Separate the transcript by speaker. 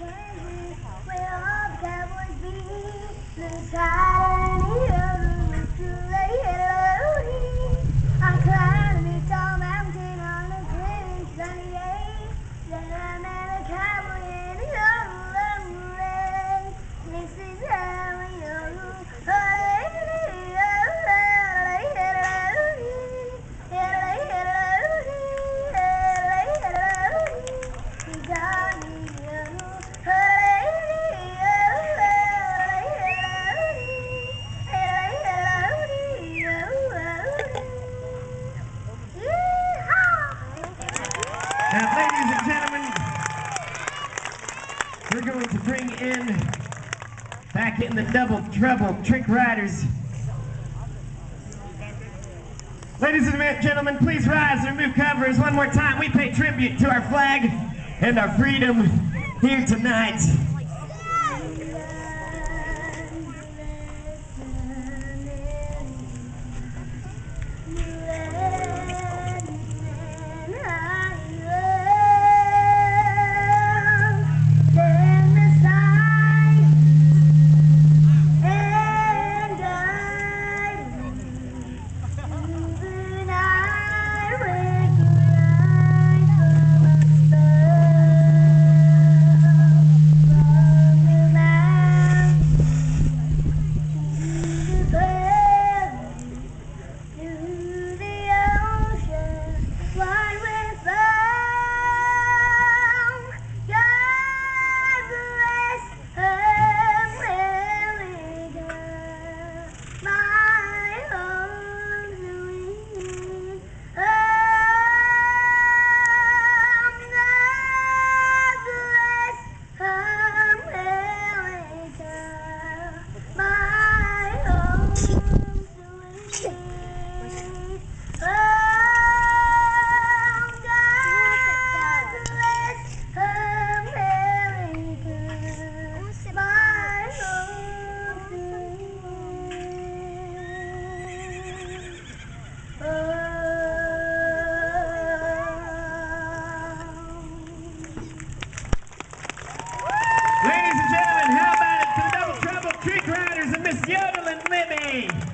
Speaker 1: Where all cowboys be. Look
Speaker 2: Now, ladies and gentlemen, we're going to bring in back in the double treble, trick riders. Ladies and gentlemen, please rise and remove covers one more time. We pay tribute to our flag and our freedom here tonight. Ladies